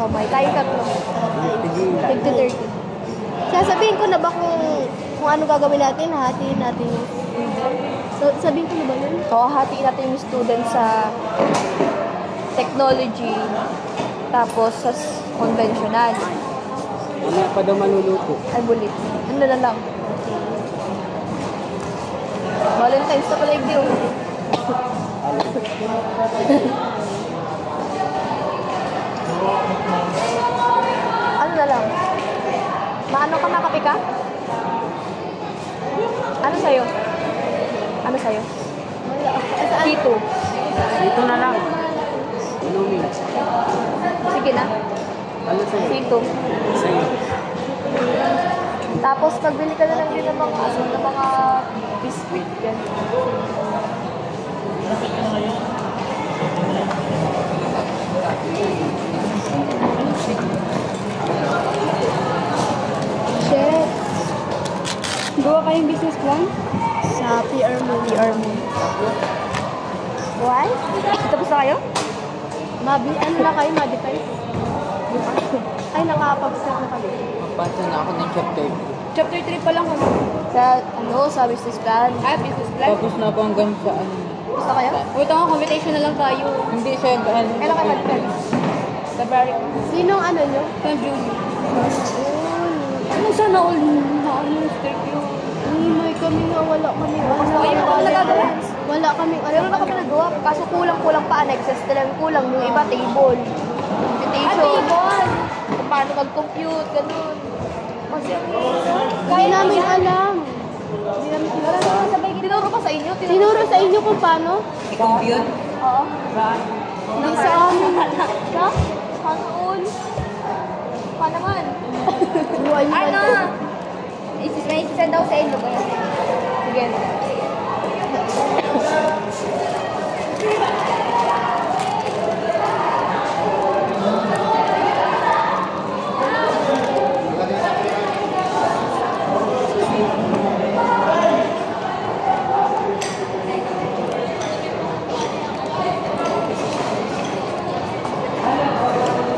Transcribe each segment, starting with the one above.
Siomay. Tayo tatlo. Tigilan. Tig to 30. Sasabihin ko na ba kung, kung ano gagawin natin? Hatiin natin yung so, Sabihin ko na ba yun? So, hatiin natin yung students sa technology, tapos sa conventional. Ano pa daw manuluto? Ay, bulit. Ano na lang. Valentine's na pala yung deal. ano na lang? Maano ka, makape ka? Ano sa'yo? Ano sa'yo? Dito. Dito na lang. Inumin. Sige na. Ano sa'yo? Dito. Sa'yo. Tapos, pagbili ka na lang din ng mga, ano, ng mga biscuit. Yan. Shit. Gawa kayong business plan? Sa PR mo. PR mo. Why? Tapos na kayo? Mabi, ano na kayo? Mabitize? Ay, nakapag-start na kami. Magpasa na ako ng chapter Chapter 3 pa lang ano? Sa, ano, sa business plan. Ah, business plan? Tapos na ako hanggang sa ano. Gusto kayo? Wait, ako, computation na lang tayo. Hindi siya gaan. Kailan kayo mag-plan? February. Sinong ano nyo? Sa June. Ano sana all na ano, start yun? Himay kami nga, wala kami. Wala, So, yun ang nagagawa. wala kami. Meron na kami nagawa, kaso kulang-kulang pa annexes na lang kulang yung iba table. Computation. Kung paano mag-compute, ganun. Kasi ang Hindi namin alam. Hindi namin Wala naman sabay, tinuro pa sa inyo. Tinuro. Tinuro sa inyo kung paano? I-compute? Oo. Hindi sa amin. Ka? All. Pa naman. Buhay may isisend daw sa inyo. Sige.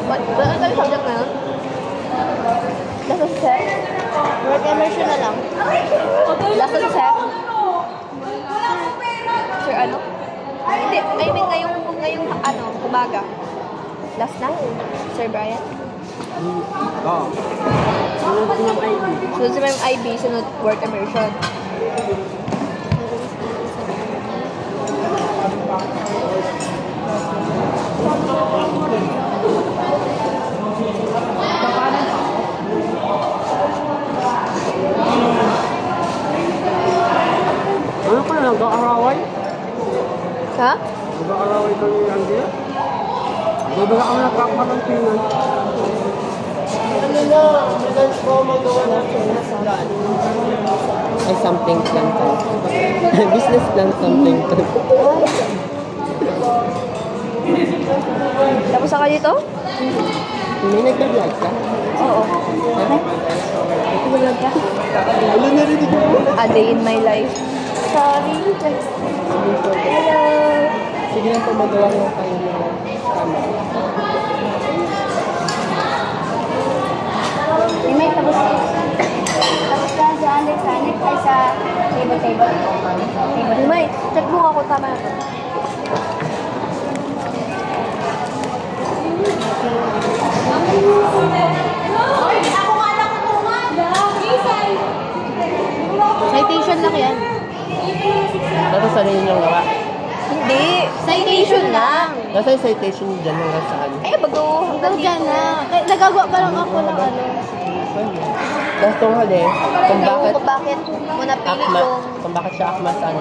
What? Ba ano tayo subject na yun? Nasa set? Immersion na lang. Last on set? Sir, ano? Hindi, I mean ngayong, ngayong ano, umaga. Last na? Sir Brian? Oo. Sunod ng ID. Sunod si Ma'am IB, sunod work immersion. Ano ka na? Nag-aaraway? Ha? Nag-aaraway ka ni Angela? Babaga ako nagkakapantinan. Ay, something plan ka. Business plan something plan. Tapos na kayo dito? May nagda-vlog ka? Oo. Wala ka. Wala na rin ito. A day in my life. Sorry. Hello. Sige lang po magawa mo kayo ng camera. Himay, tapos tapos ka sa Alex ay sa table table. Table. May, check mo ako tama na. Citation lang yan. Tapos ano yun yung gawa? Hindi. Citation lang. Nasa yung citation dyan hanggang ano? saan? Eh, bago hanggang dyan na. Kaya nagagawa pa lang ako ng ano. Tapos itong huli, kung bakit kung bakit mo napili akma, yung... kung bakit siya akma sa ano.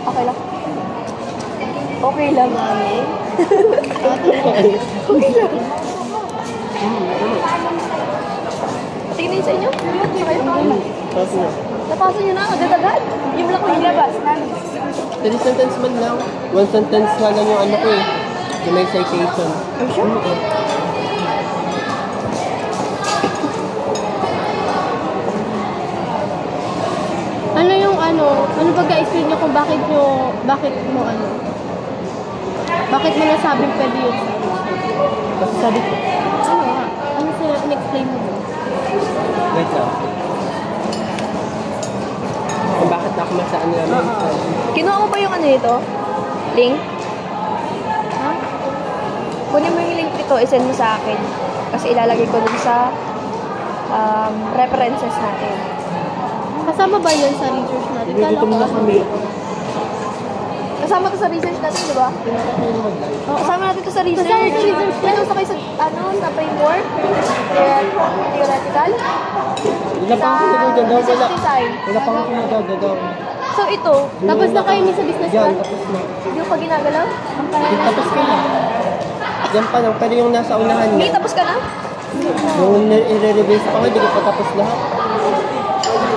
Okay lang. Okay lang, mami. Tingnan sa inyo. Sa kayo. Tapos na. Napasa nyo na, agad-agad. Yung lang ko ilabas. Three sentence man lang. One sentence nga lang yung ano ko eh. Yung may citation. Ay, siya? Ano yung ano, ano ba ga-explain nyo kung bakit nyo, bakit mo ano? Bakit mo nasabing pwede yun? Kasi sabi ko, Ano nga? Ano sila in-explain mo? Wait lang. Kung bakit ako masaan namin. Kinuha mo ba yung ano nito? Link? Ha? Kunin mo yung link nito, isend mo sa akin. Kasi ilalagay ko dun sa um, references natin. Kasama ba yun sa research natin? Kala ko- kami. Kasama to sa research natin, di ba? Kasama natin to sa research. Kasama sa research. Ito sa kayo sa, ano, sa framework, theor- theoretical, Wala pa ako business Wala. Wala pa ako nagagadaw. So ito, Tapos na kayo ni sa business Yan, plan? tapos na. hindi ko pa ginagalaw? Tapos ka na. Yan pa lang, pero yung nasa unahan Hindi, niya. tapos ka na? Yung na- i-revise pa ko, hindi ko pa tapos lahat.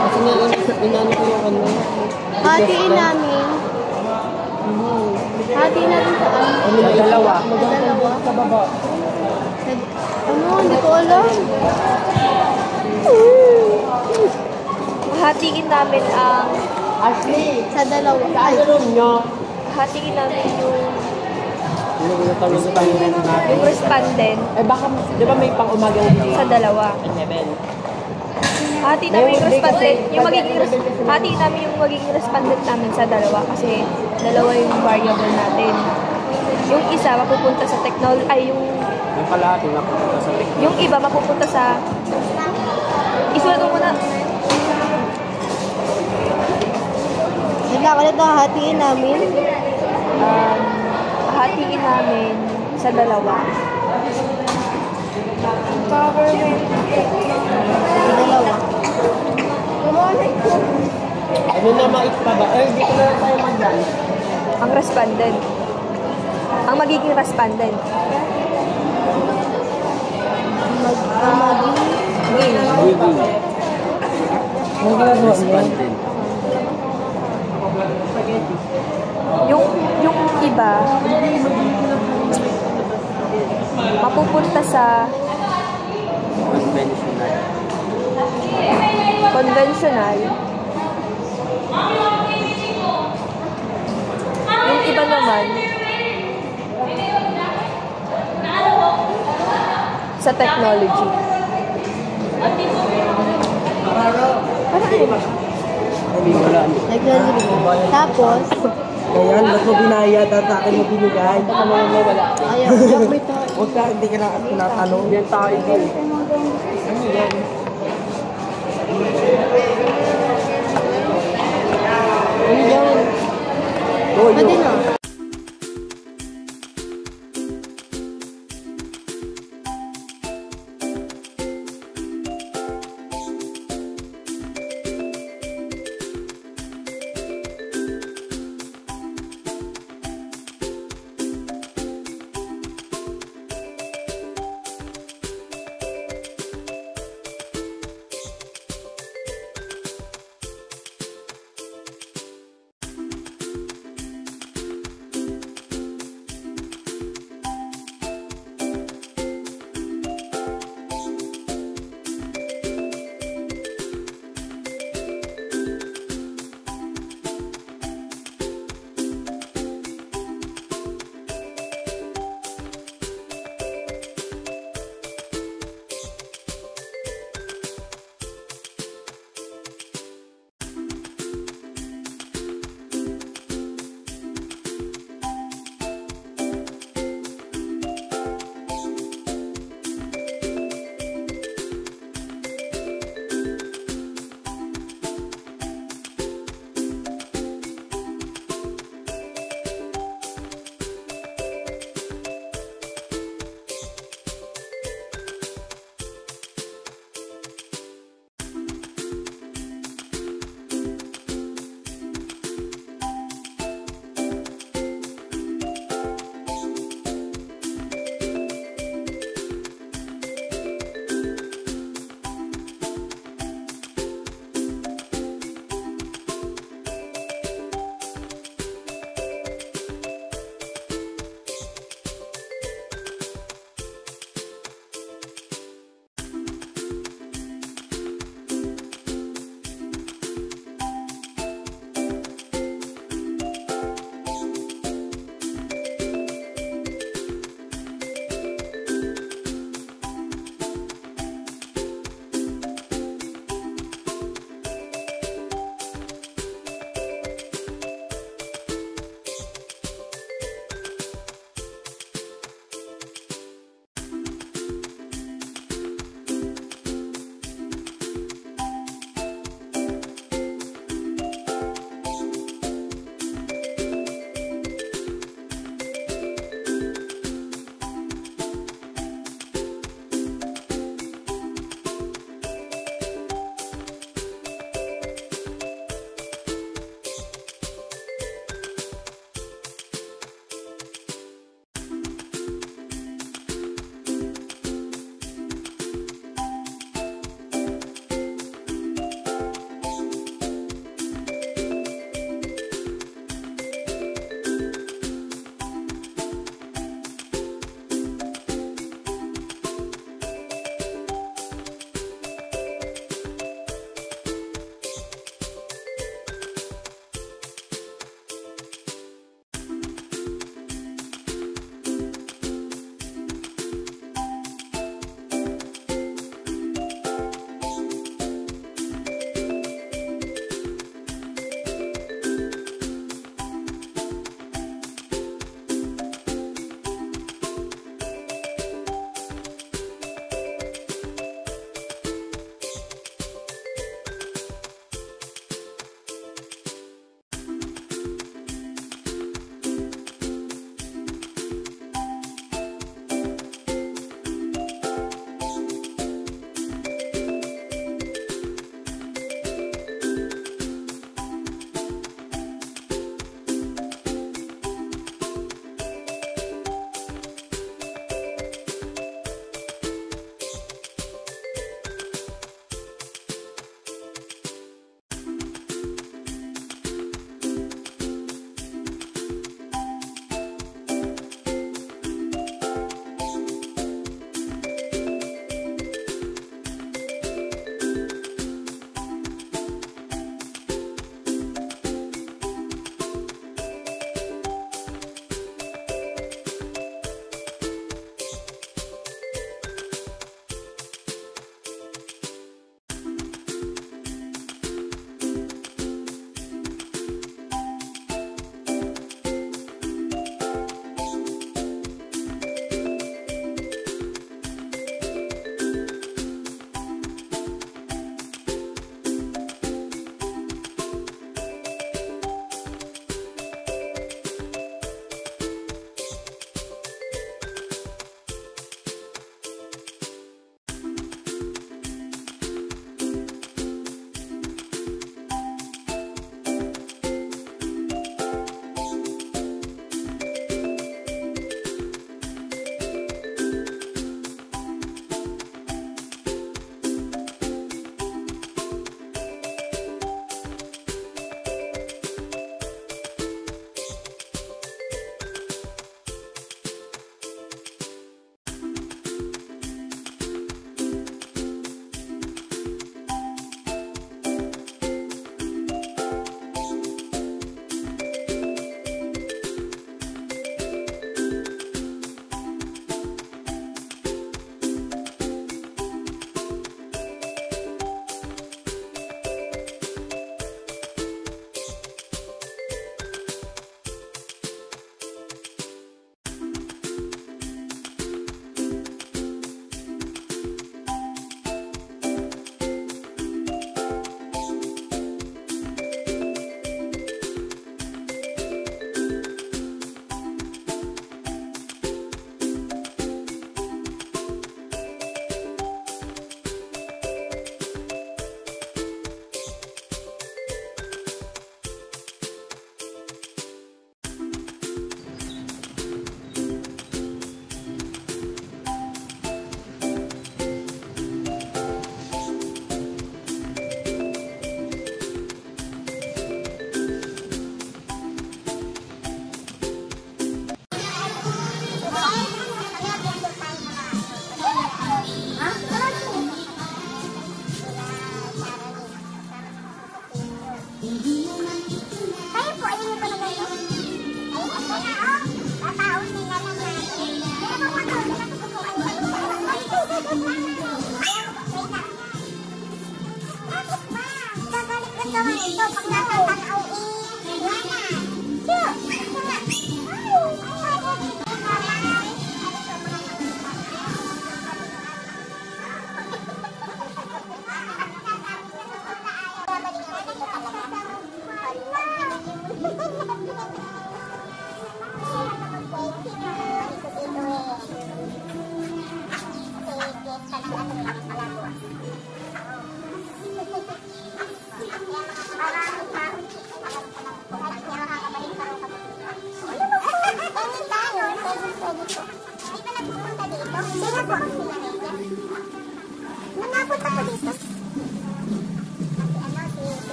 Kasi nga, in- inano ko yung ano. Hatiin namin. Hatiin natin sa ano? Ano na dalawa? Sa dalawa. Sa baba. Ano? Hindi ko alam. Hatiin namin ang, Ashley! Sa dalawa. Ano room nyo? hatiin namin yung, Ano na tanong sa tanong natin? yung respondent Eh baka, di ba may pang umagang hindi? sa dalawa. Hati namin yung respondent, yung magiging, hati namin yung magiging respondent namin sa dalawa kasi dalawa yung variable natin. Yung isa mapupunta sa technology, ay yung, Yung kalahati na pupunta sa technique. yung iba mapupunta sa, isulat mo muna, Wala ka na hatiin namin. um, hatiin namin sa dalawa. Government. Ano na mais pa ba? Eh, dito na lang tayo magdan. Ang respondent. Ang magiging respondent. Mag, ang ginagawa niya? Yung, yung iba, mapupunta sa Conventional. Conventional. Yung iba naman, sa technology. Wala. technology. Tapos, Ayan, ba't mo binayad at sa akin mo binigay? Baka mo mo wala. ayaw. Huwag ka, hindi ka na tinatanong. Yan tayo din. Ano yan? Ano yan? Toyo.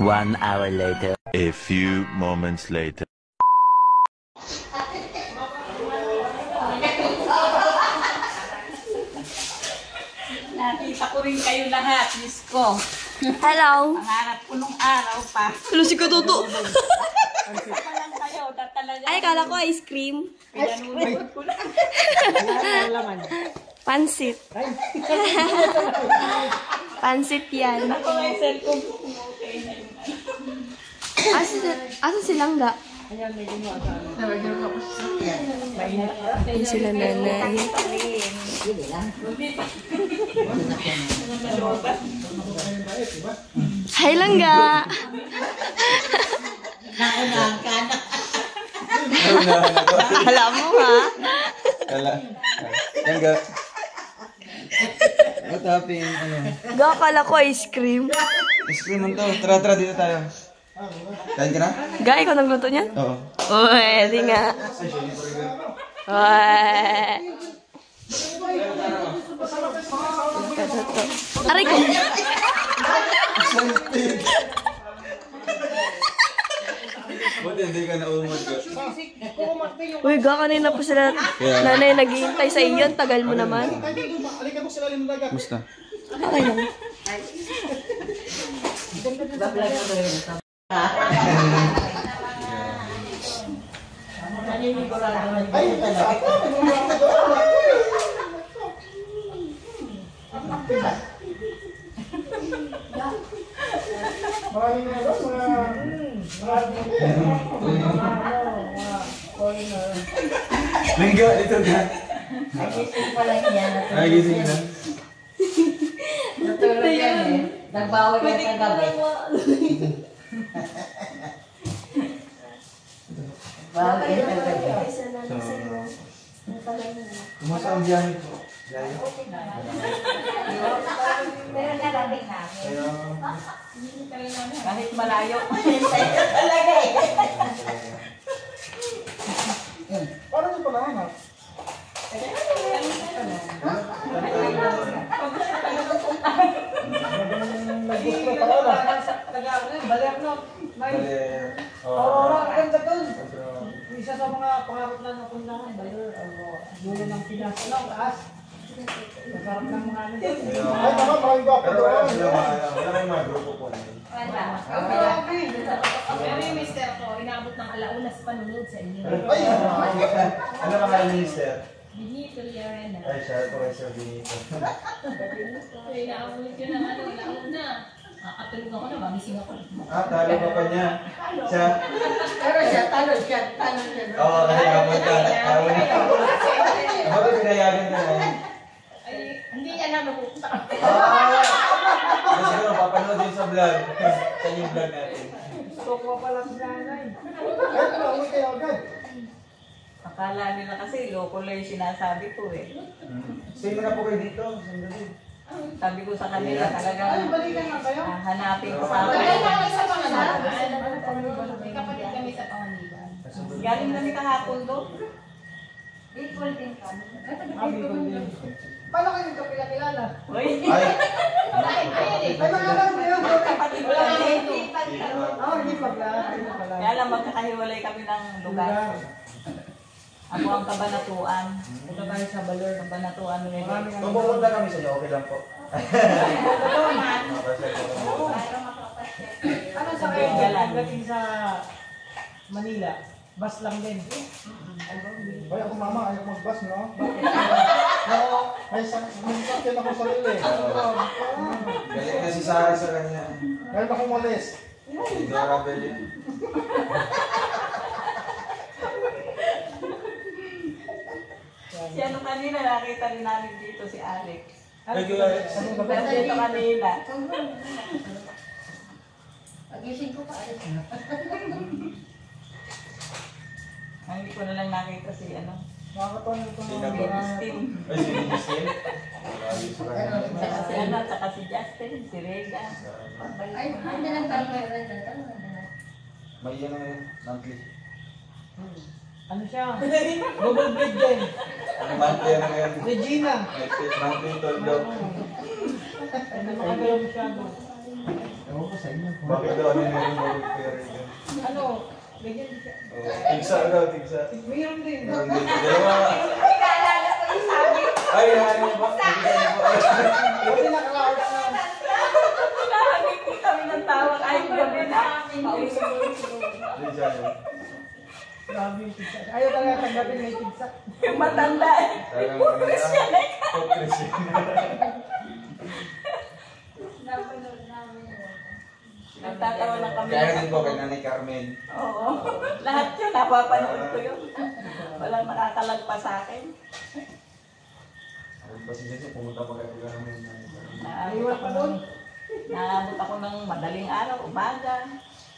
One hour later. A few moments later. Nakita ko rin kayo lahat, Diyos ko. Hello. Pangarap ko nung araw pa. Hello si Katuto. Ay, kala ko ice cream. Pinanunod ko lang. Pansit. Pansit yan. Ako cellphone ko. Asa, asa silang ga? Ay, sila nanay. Hi langga! Alam mo ha? Wala. Yan ga. What happened? Ano? Ga, kala ko ice cream. Ice cream man to. Tara, tara, dito tayo. Kain ka na? Ga, ikaw nagluto niyan? Oo. Uy, di nga. Uy. Aray ko. Buti hindi ka naumod ka. Uy, ga, kanina pa sila nanay naghihintay sa iyo. Tagal mo naman. Musta? Okay lang. Lingga, ito ka. Nagising pa lang yan. Nagising na. Nagbawi ka kagabi. Bawi ka kagabi. Kumusta ang biyahe po? Biyahe? Pero narating namin. Kaya, Kahit malayo. Talaga eh. Bali, Aurora, ang ganda doon. Isa sa mga pangarap na napuntahan, Bayer, Aurora. Dulo ng Pinas, ano, taas. Masarap ng mga ano. Ay, tama, maraming Pero wala sila mga, wala grupo po. Pero yung mister ko, inabot ng alaunas panunod sa inyo. Ay, ano mga minister? Benito Liarena. Ay, siya po kay Sir Benito. So, inaabot ko ng ano, alauna. Nakatulog ako na, magising ako. Ah, talo ka pa niya. Siya, Pero siya, talo siya, talo siya. oo, kasi kapag ka, talo niya. Bakit pinayagan na lang? Ay, hindi niya na napupunta. Ah! Kasi siguro, papanood din sa vlog. Sa yung vlog natin. Gusto ko pala si nanay. Akala nila kasi loko lang yung sinasabi ko eh. Mo na po kayo dito. Sandali. Sabi ko sa kanila talagang Balikan na kayo. ah, hanapin ko sa akin. na kami sa pangalan. May kapatid kami sa panganiban. Galing kami kahapon. Abi ko din. Paano kayo nagkapila-kilala? Uy, Ay, Ay, pangalan mo yun. kapatid ko lang dito. Ah, hindi pala. Hindi pala. Kaya lang magkakahiwalay kami ng lugar. Ako ang kabanatuan. Punta tayo sa Baler. Kabanatuan ni Maraming kung pupunta kami sa inyo, okay lang po. Totoo man. Ano sa kayo? Pagdating sa Manila, bus lang din. Ay, ako mama, ayaw mag-bus, no? Oo. Ay, sa sakyan ako sa ril eh. Galit na si Sarah sa kanya. Meron akong walis. Hindi ako kabili. Si ano kanina, nakita rin namin dito si Alex. Regular. Nandito kanina. Ang hindi ko na lang nakita si ano, Makakatawa na ito. Sino po? Christine. Ay, si. Saka si ano, saka si Justin, si Rega. May yan na yun, monthly. Ano siya? Double bed din. Ano monthly ano ngayon? Regina. Monthly toldo. Hindi makagalaw masyado. Ewan ko sa inyo. Bakit daw ano meron mo repair yun? Ano? Ganyan siya. Oh, Tigsa daw, tigsa. Mayroon din. Meron din. Dalawa. Ay, ano ba? Buti nakalaos na. Nakakiti kami ng tawag. Ay, gabi na. Din siya yun. Grabe yung pizza. Ayaw talaga tanggapin may pizza. Yung matanda eh. Pupres ano yan eh. Pupres yan. Nagtatawa lang kami. Kaya din po kay Nanay Carmen. Oo. Lahat yun, napapanood ko yun. Walang nakakalagpas sa akin. Ano pa si Jesse, pumunta pa kayo Carmen. Naabot ako nun. Naabot ako ng madaling araw, umaga.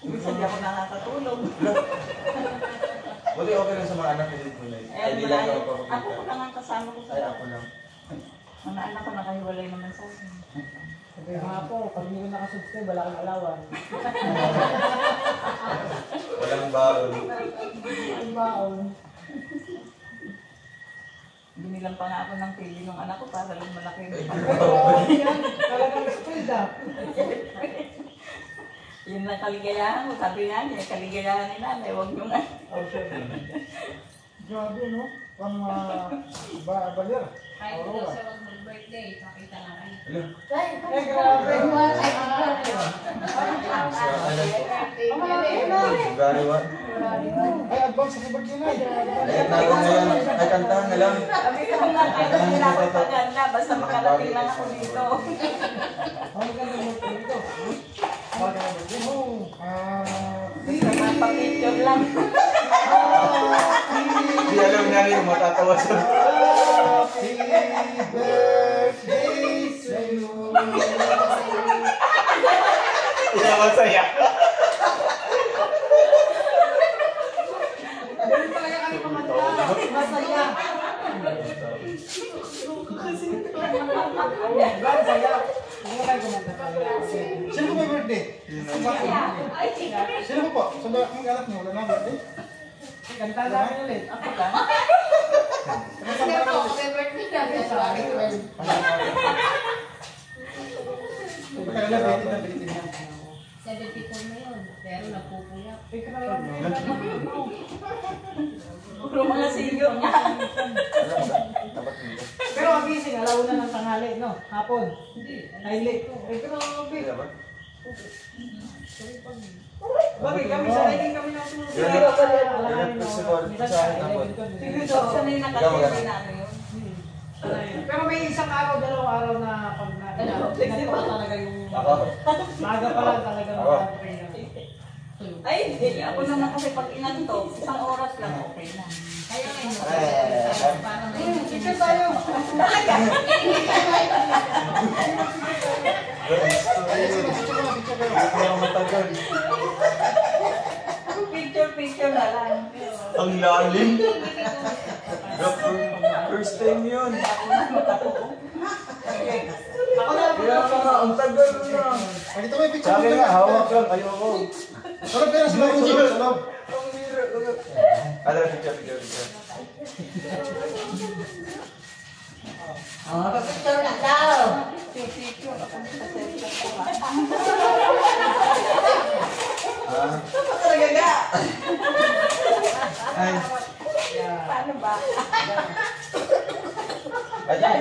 Minsan di ako nakakatulog. Buti okay lang sa mga anak ko din po, Nay. Ay, Eh, di lang ako Ako ko lang ang kasama ko sa Ay, ako lang. Mga anak ko nakahiwalay naman sa akin. Sabi nga po, pag hindi ko nakasubscribe, wala kang alawan. Walang baon. Ang baon. Binilang pa nga ako ng pili ng anak ko para lang malaki. Talagang spoiled ah. Yun lang kaligayahan ko. Sabi nga niya, kaligayahan ni nanay, huwag nyo nga. Oh, sure. Grabe, no? Pang uh, ba balir. Kahit daw siya wag mag-birthday, pakita lang kayo. Ay, grabe. Gari wa. Ay, advance sa birthday na. Ay, ngayon. Ay, kantahan na lang. Sabi ko nga, na paganda, basta makarating lang ako dito. Ano ka mapapicture lang. Hindi alam niya yung matatawa sa... Happy birthday you. Hindi naman saya. Ganun talaga kami kumanta. Masaya. Tayo kumanta. Sino po may birthday? Sino po po? Sa mga anak niyo, wala na birthday? Kanta namin ulit. Ako lang. Kasi ako, may birthday ka. Na, birthday na birthday niya. 74 na yun. Pero nagpupuyat. Na. Puro mga nga. Pero ang gising, alauna ng tanghali, no? Hapon. Highly. Eh, pero, ba? bakit kami sa riding kami na sumunod. Festival Minsan sa ako. riding ko. Na. Pero may isang araw, dalawang araw na pag na pinagpa talaga yung Ako? maga pa lang talaga Ako. ng Ay, hindi. Ako naman kasi pag inantok, isang oras lang okay na. Kaya ngayon, Eh, may Chicken tayo! Ang matagal. Picture, picture na lang. Ang lalim. First time yun. Ako na Kaya nga, ang tagal na. May picture Sabi nga, na. hawak lang. Ayoko. Sarap pero sa loob mo dito, sa loob. Ang bira. Ano, picture, picture, picture. Picture, ako sa cellphone ko. Ah. Ay. Paano ba? Ay.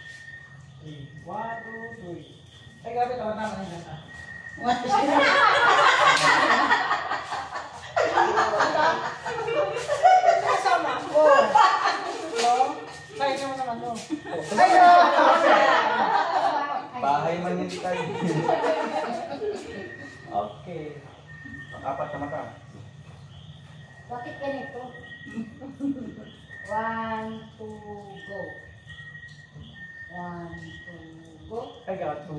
One, two, three. Ka ako. Isa pa. One, two, three. One, two, three. Ay, grabe, tama-tama na yun. ah. Kasama ko. Oh. Kahit naman naman to. Ay, ah! Bahay man yun tayo. apat na mata. Bakit ganito? One, two, go. One, two, go. Ay, gato.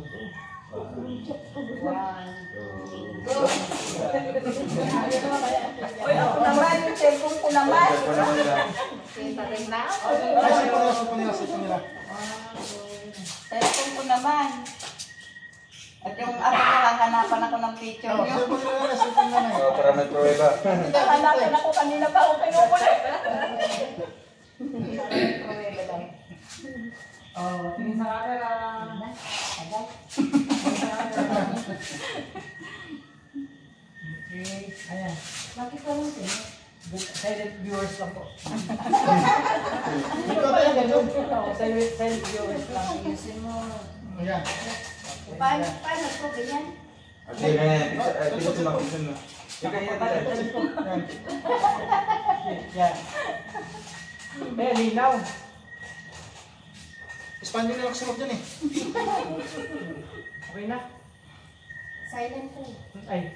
One, two, go. Uy, ako naman, yung cellphone ko naman. Cellphone naman nila. Kita rin na. Ay, cellphone nila, cellphone nila, cellphone ko naman. At yung ako ko, hahanapan ako ng picture Oh, cellphone nila cellphone nila. Oh, para may pruweba. Hahanapan ako kanina pa ako kinukulit. Oh, tingin sa camera. Okay, ayan. Bakit ka lang sa'yo? Silent viewers lang po. Dito tayo, ganyan. Silent, silent viewers lang. Ayusin mo. Ayan. Paano, paano? Ganyan? Okay, ganyan. Picture na, picture. Ganyan. Yan. Eh, linaw. Espanyol nila kasi dyan eh. Okay na. Silent to. Ay.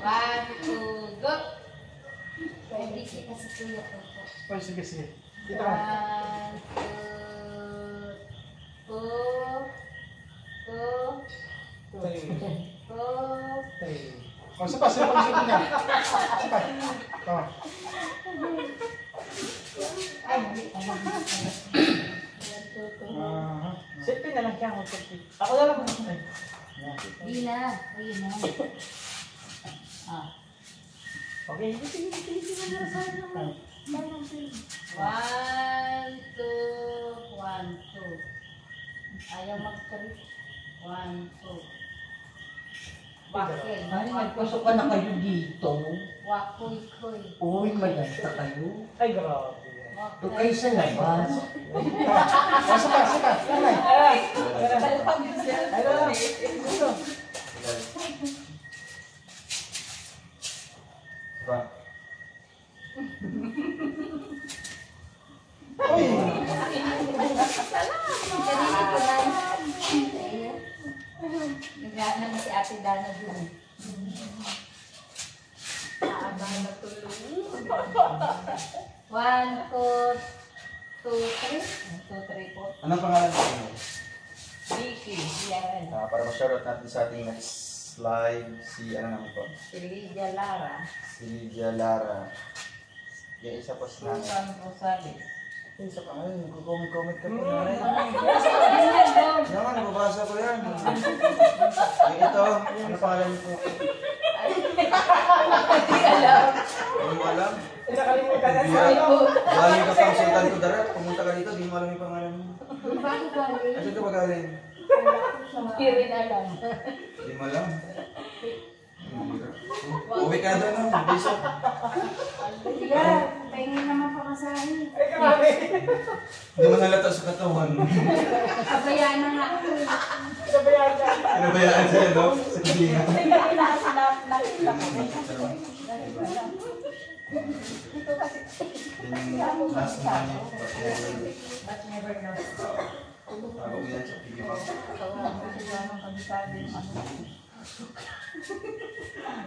One, two, go. Pwede kita sa kuya ko. Oh, sige, sige. Dito ka. One, two, two, two, Three. two. Three. Oh, niya. Isa pa. Aha. Selfie na lang siya. mag selfie. Ako na lang. Hindi na. Ayun na. Okay. Sige, sige, sige. One, two, one, two. Ayaw mag-trip. One, two. Wakil. Ay, nagpasok ka na kayo dito. Wakoy-koy. Uy, mayanta kayo. Ay, grabe. Doon kayo sa labas. Oh, isa pa, isa pa. Tunay. Uy! Kanina ko lang. Nagana na si Ate Dana dun. Na tulong. One, two, two, three. Two, three. Anong pangalan mo? Vicky, yan. Ah, para ma-shoutout natin sa ating next live, si ano naman po? Si Lydia Lara. Si Lydia Lara. Yung isa po si nanay. Susan Rosales. Isa pa. Ay, comment-comment ka po. nanay. Naman, nababasa ko yan. Yung ito, ano pangalan niyo po? Hindi mo alam? Nakalimutan na sa Bira. Galing ka pang Sultan Kudarat, pumunta ka dito, di mo alam yung pangalan mo. Bakit galing? Kasi ka ba galing? Hindi rin alam. Di mo alam. Uwi ka doon, no? Biso. Yeah, pahingin naman pa kasahin. Ay, grabe. Hindi mo nalata sa katawan. Kabayaan na nga ka. Ano ba yan sa'yo, no? Sa kibinga. Yan yung last na niya. But never know. Bago mo yan sa kibinga.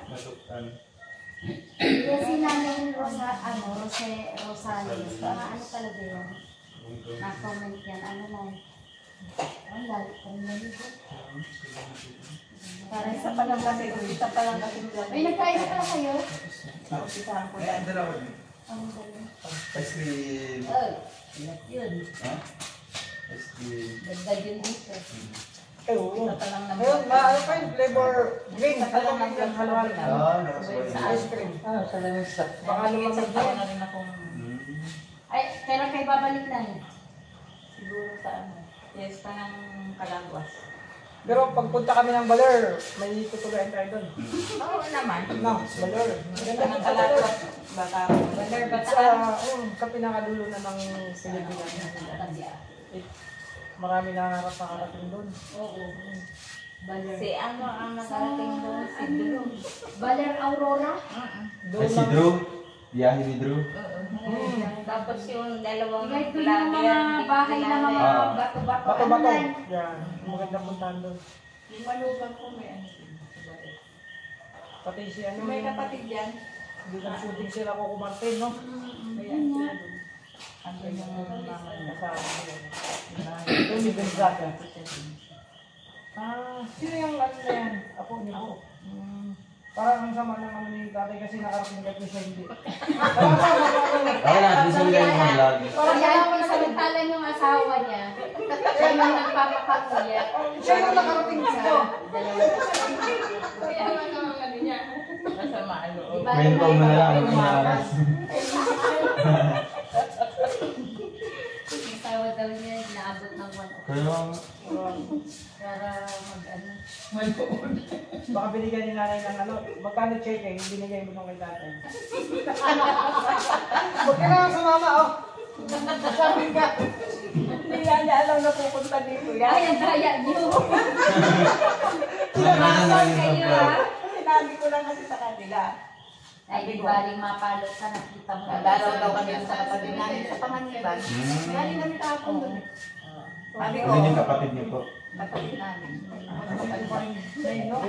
Nasuktan. Yung si Nanay Rosa, ano, Rose, Rosales, mga ano talaga yun? Na-comment yan, ano na Ang lalo pa rin nalito. Parang isa pa lang kasi, isa pa lang kasi. Ay, nagkain na pala kayo? Isahan ko yan. ang dalawa din. Ang. Ice cream. Inat yun. Ha? Ice cream. Dagdag yun dito. Oo. Pa lang naman. Ayun, maano pa yung flavor green. Isa pa lang Ano yung na? Ah. Sa Ice cream. Ah, sa lamesa. Baka Baka lumamig lumamig yan. na rin akong. Ay, kailan kayo babalik na yun? siguro sa ano. Yes, pa ng kalangwas. Pero pagpunta kami ng Baler, may tutuloyan tayo doon. Oo naman. No, Baler. Ganda ng kalangwas. Baka Baler ba Sa, um, sa pinakadulo na ng Pilipinas. Eh, Marami na karating doon. Oo. Baler. si ano ang nakarating doon? Si Drew. Baler Aurora? Doon Ay, si lang. Drew. Biyahe ni Drew. Tapos yung dalawang doon yung mga bahay na mga Ah. bato-bato. Bato-bato. Ano na? Yan. Maganda puntahan doon. Yung malugang ko may ano. Pati si ano, May yung- kapatid yan. Hindi na shooting sila ko kumartin, no? Doon. Andun yung mga Kasama nila. Tony Gonzaga. Ah, sino yung ano na yan? Apo niyo po. Hmm, parang ang sama ng ano ni tatay kasi nakarating ka siya hindi. Ako na, di sila yung vlog. Kaya yung samantalan yung asawa niya, siya yung nagpapakakuya. Siya yung nakarating dito. Kaya ano ang ano niya. masama ang. Diba, Kwento mo na lang ang asawa daw niya, naabot ng one o'clock. Para mag ano. Baka binigyan ni nanay ng ano, magkano check eh, binigay mo nung kay tatay. Huwag ka na sa mama, oh. Sabi ka. Hindi nga niya alam na pupunta dito yan. Ay, ang daya niyo. Yung Kayo ha. Sinabi ko lang kasi sa kanila. Ay, di baling mapalo ka, nakita mo. Dalaw daw kami sa kapatid namin sa panganiban. Hmm. Galing kami tapon doon. Sabi ko, yung kapatid niyo po. kapatid namin.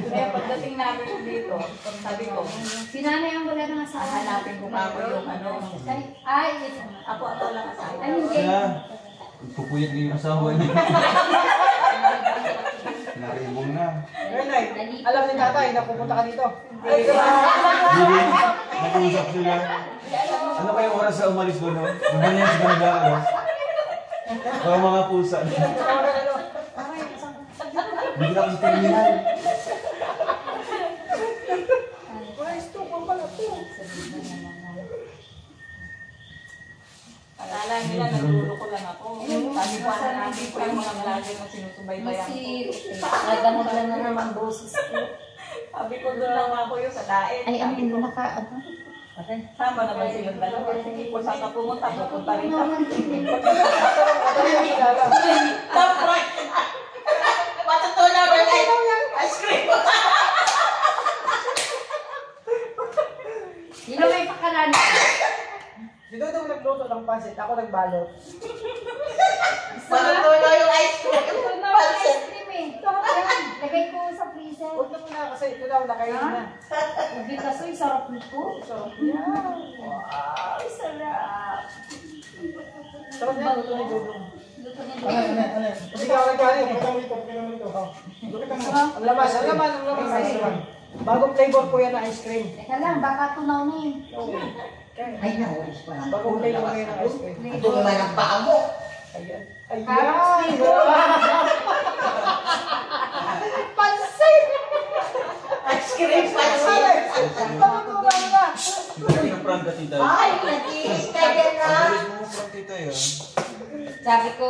Kaya pagdating namin dito, sabi ko, Si nanay ang wala ng asawa. hahanapin ko pa ako yung ano. Ay, ay, ito. Ako ang walang asawa. Ay, hindi. Kaya, pupuyat niyo yung asawa niya. Naribong na. Ay, nay, alam ni tatay na pupunta ka dito. Ay, Hindi, nag-uusap sila. Ano kayong oras sa umalis doon? No? Ganyan sa ganda, no? Mga mga pusa. Bigla ko sa terminal. Akala nila nagulo ko lang ako. Sabi ko, ano natin ko yung mga vlogger na sinusubaybayan ko. Nagamot lang na naman boses ko. Sabi ko, doon lang ako yung sa daet. Ay, ang hindi naka, ano? Sama naman silang dalawa. Sige po, saan ka pumunta? Pupunta rin ka. Matutunan mo yung ice cream. Sino may pakalan? Dito daw nagluto ng pansit, ako nagbalot. Matutunan yung ice cream. Ice cream eh. Yan, Lagay ko sa freezer. Huwag na muna kasi ito daw nakainin na. Ubi kaso, sarap nito. Sarap yan. Ay, sarap. Sarap yan, luto ni Dudong. Niya Ano, ano, ano? Hindi ka ako nagkain. Pagkamo ito, pagkamo ito. ha? Ang lamas, ang laman, ang laman. Ang laman. Bagong flavor po yan ng ice cream. Teka lang, baka tunaw na eh. Ay, naulis pa lang. Bagong flavor yan ng ice cream. Ito naman ang paa mo. Ayan. Ayan. Ice cream, pansit. Patutunan na. Hindi ng prank ka, tita. Ay, nag-iistay yan na. Tita. Sabi ko,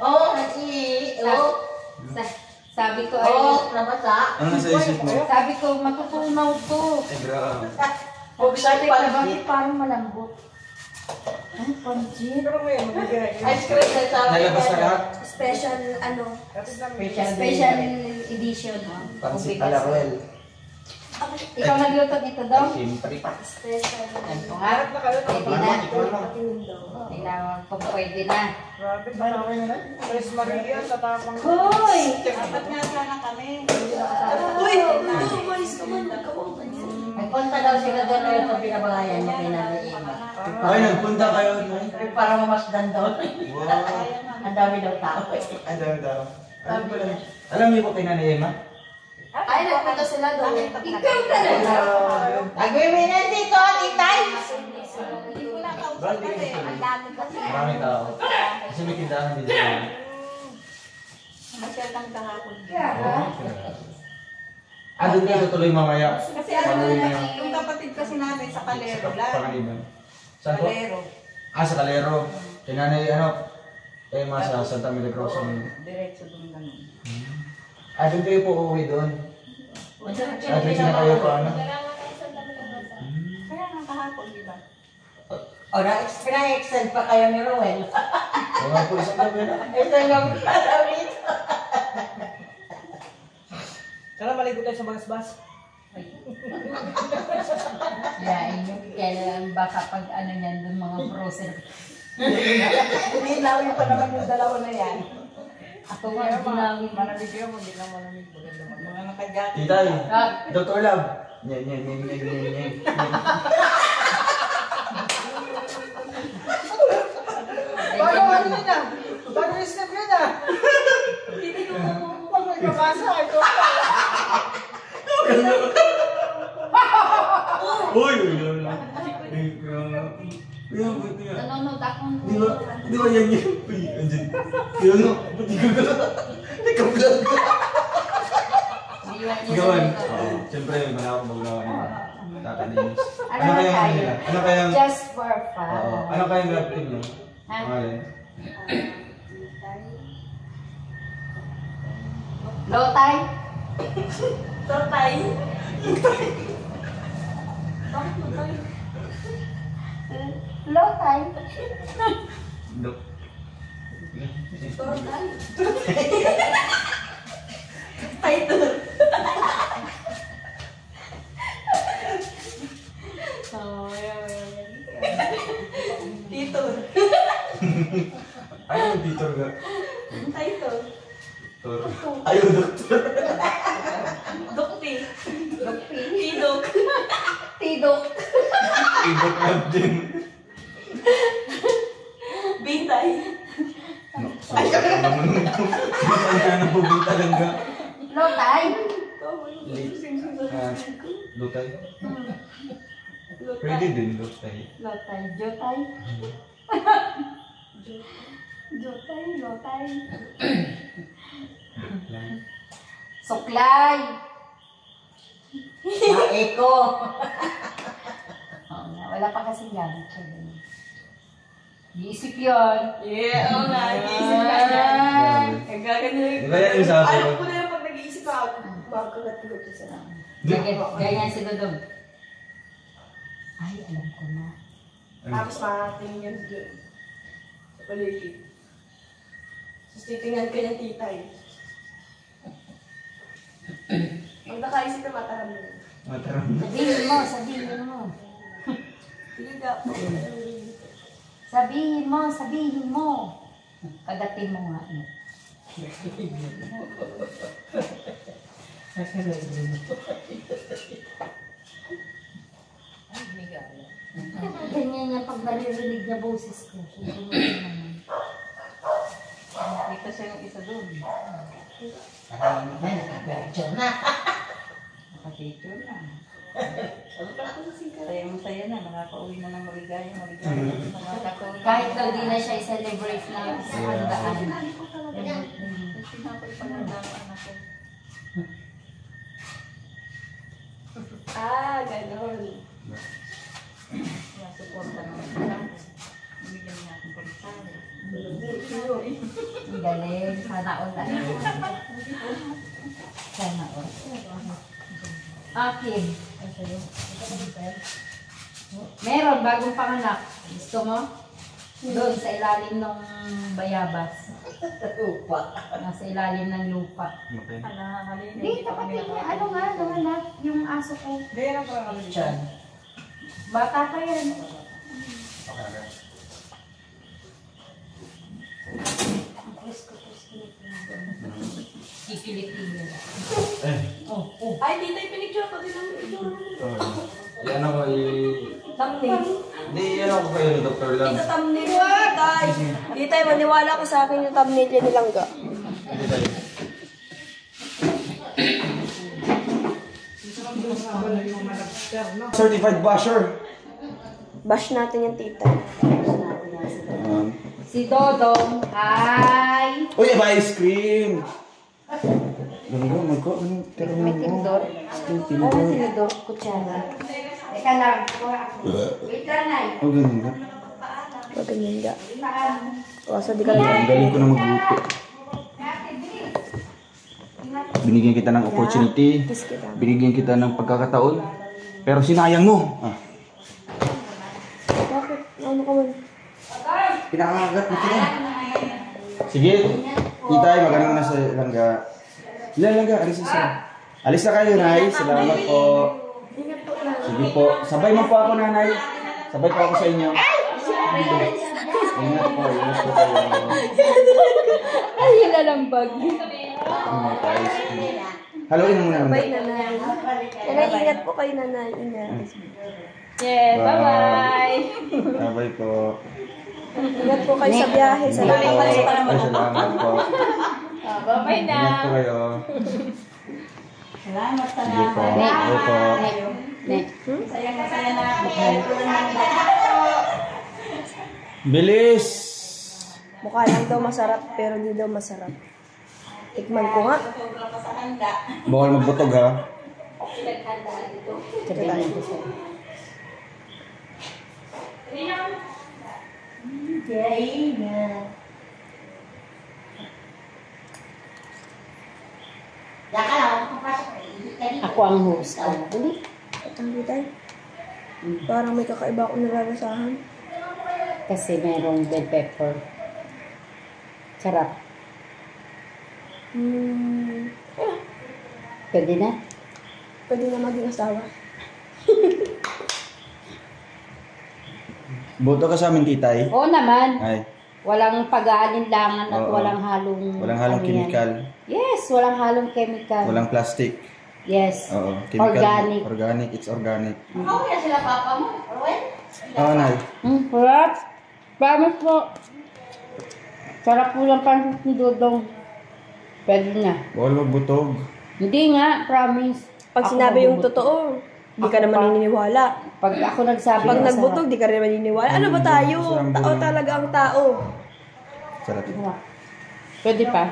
Oo, nag-i... Oo. sa- sabi ko ay, Oo, nabasa. Ano nasa isip mo? sabi ko, matutunaw to. Ay, grabe. Huwag sa pansit. parang malambot? Ay, panjit. Ice cream na sabi Nalabas na lahat? Special, ano, Special special edition. Pansit alakwel. Ikaw nagluto dito daw? Siyempre. Special. Harap na kayo. Pwede na. Kailangan kung pwede na. Grabe, okay na na. Tres Maria, tatapang. Hoy! Dapat nga sana kami. Uy! Umalis ka man. Nagpunta daw sila doon na yung pinabangayan mo Emma. Ay, nagpunta kayo. Eh, Para mamasdan daw. Wow. Ang dami daw tao. Ay, dami daw. Alam ko lang. Alam niyo po kay Nanay Emma? Ay, nagpunta sila doon. Ikaw talaga! Nagwiwinan dito, titay! Hindi ko lang kausap Ang dami kasi. Maraming tao. Kasi may tindahan din sila. Masyal lang Ah, doon kayo tuloy mamaya. Kasi ano na, niyo. yung kapatid kasi namin sa Calero Sa lang. Pangaliban. Saan po? Calero. Ah, sa Calero. Kay Nanay, ano, Emma sa Santa Milagrosa. Diretso doon ganun. Ah, doon kayo po uuwi doon. Ah, doon na kayo pa, ano? Kaya nga kahapon, di ba? O, na-extend pa kayo ni Rowel. Oo nga po, isang gabi na. Isang gabi pa daw dito. Sana maligo tayo sa basbas. Yain yung kailangan baka pag ano yan, dun mga browser. Hindi lawin pa naman yung dalawa na yan. Ako nga, ginawin. Malamig yun, hindi na malamig. Maganda Mga nakajacket. Titay, Ah, Dr. Love, Nye, nye, nye, nye, nye, nye. Bago ano yun ah? Bago yung step yun ah? Hindi ko pag may kabasa, ito. Uy! Uy! Uy! Uy! buti nga. Nanonood akong Di ba? Di ba yan yan? Uy, andyan. Yun, no? Buti ka ka. Nagka-vlog ka. Niya Gawan. ito. Siyempre, ni Tata Dennis. Ano Ano kaya tayo? nila? Ano kaya Just for fun. Oo. Ano kaya ang love team niyo? Ha? Pangalan? Lotay? Tortay. Lotay? Dok. Title. Tito. Ano yung Titor ka? Title. Tor. Ayaw, doktor. Dokti. Tidok. Tidok? Ibot love team. Bintay. Ay, naman ito. Saan ka nabubita lang ka? Lotay? Ah, Lutay? Pwede din, Lutay. Lotay? Jotay? Jotay? Lotay? Suklay? Maeko. Oo nga, wala pa kasing gamit siya dun. Iisip yun. Yeah, oo nga. Nag-iisip ka niya. Kagagano Di ba yan yung sabi Alam ko? na yung pag nag-iisip ako, magkagat-kagat siya sa Ganyan, ganyan si Dudong. Ay, alam ko na. Tapos makatingin doon. Sa paligid. Tapos titingnan ka niya tita eh. Pag nakaisip na mataram mo. Mataram. Sabihin mo, sabihin mo. Sige ka po. Sabihin mo, sabihin mo. Kagatin mo nga. No? Ganyan yan pag naririnig niya boses ko. Naman. Nakita siya yung isa doon. Nakapicture na. Nakapicture na. Saya mo saya na, nakaka-uwi na ng maligaya, maligaya. Nakaka-uwi. Kahit daw di na siya i-celebrate ng handaan. Pa. Ah, ganon. Kaya suporta naman siya. Bigyan niya akong pagsabi. Ang galing. Sana all na. Sana all. Akin. Meron, bagong panganak. Gusto mo? Doon sa ilalim ng bayabas. Lupa. Nasa ilalim ng lupa. Okay. Hindi, tapatin mo. Ano nga, nanganak yung aso ko. Hindi, yan ang parang Chan. Bata pa yan. Kikilitin yan. Eh. Oh, oh. Ay, tita, yung pinicture ko din ang picture. Oh. Yan ako i... Thumbnail. Hindi, yan ako kayo ni Dr. Lam. Tita, thumbnail yun, titay. Titay, maniwala ka sa akin yung thumbnail yan nilangga. Hindi tayo. Certified basher. Bash natin yung tita. Um, Si Dodong ay... Uy, may ice cream! Ganda, magko. Ano? Tira mo May tinidor. Ano tinidor? Kutsara. Teka lang. kuha ako. Wait lang, Nay. Oh, ganda. Pag ganyan ka. Kaso di ka lang. Ang galing ko na magluto. Binigyan kita ng opportunity. Binigyan kita ng pagkakataon. Pero sinayang mo. Ah, Bakit? Ano ka man? Pinakakagat mo kita. Sige. Titay, magaling mo na sa langga. Ilan langga? Alis isa. Alis na kayo, Nay. Salamat po. Sige po. Sabay mo po ako, Nanay. Sabay po ako sa inyo. Ingat po. Ingat po kayo. Ay, yun na lang bag. Ano, ice cream. Haluin mo muna. Bye, nanay. Nanay, ingat po kayo, nanay. Ingat. Yes, bye-bye. Bye-bye po. Ingat po kayo sa biyahe. Salamat sa panaman. salamat po. Ah, bye-bye na. Ingat po kayo. Salamat, Sige po. salamat. Bye po. Sayang-masaya na ako. Bilis! Mukha lang daw masarap, pero hindi daw masarap. Tikman ko nga. Bawal magbutog ha. Ako ang host. Ah, dali. Ang tayo. Parang may kakaiba akong nalalasahan. Kasi merong bell pepper. Sarap. Hmm. Pwede na? Pwede na maging asawa. Boto ka sa amin, titay. Oo naman. Ay, Walang pag-aalinlangan at Oo. walang halong... walang halong ano yan. chemical. Yes, walang halong chemical. Walang plastic. Yes. Oo, chemical. Organic. Organic, it's organic. Ako kaya sila papa mo, Rowan? Oo, nay. Hmm, sarap. Promise po. Sarap po yung pansit ni Dodong. Pwede na. Bawal magbutog. Hindi nga, promise. Pag Ako sinabi yung totoo, di ka naman naniniwala. Pag ako nagsabi Pag na nagbutog, di ka rin maniniwala. Ano ba tayo? Sarap. Tao talaga ang tao. Sarap. Pwede pa.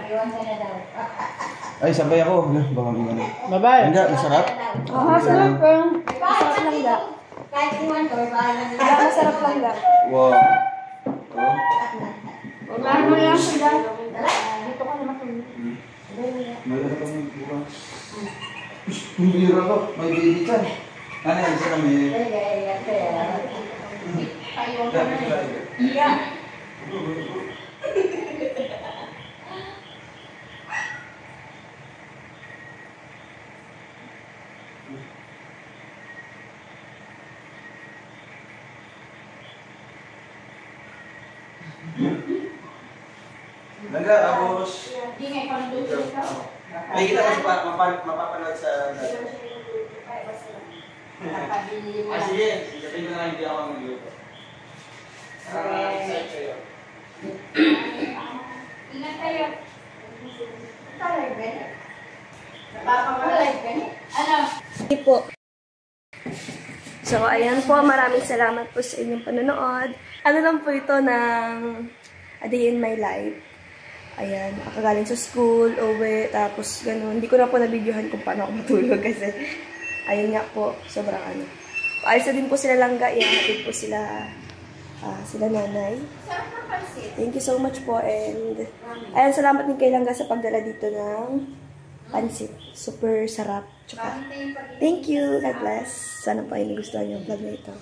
Ay, sabay ako. Baka may ano. Bye-bye. Hindi, masarap. Ah, masarap. Masarap. Masarap lang ga. Kahit iwan ko, bahala na masarap lang ga. Wow. Ano yan sila? May ano kami bukas. Ang bira ko. May baby ka. Ano yan? Isa kami. Iya. Langga, tapos... May kita kasi pa, mapa- mapapanood sa... Ah, sige. Sabihin ko na lang hindi ako ang magluto. Ah, excited kayo. Ingat kayo. Napapapalive ka niya. Ano? Hindi po. So, ayan po. Maraming salamat po sa inyong panonood. Ano lang po ito ng A Day in My Life. Ayan, kakagaling sa school, uwi, tapos ganun. Hindi ko na po nabidyohan kung paano ako matulog kasi ayun nga po, sobrang ano. Paalis din po sila langga, ihahatid po sila, uh, sila nanay. Thank you so much po and ayun, salamat din kay langga sa pagdala dito ng pansit. Super sarap. Tsaka, thank you. God bless. Sana po ay nagustuhan yung vlog na ito.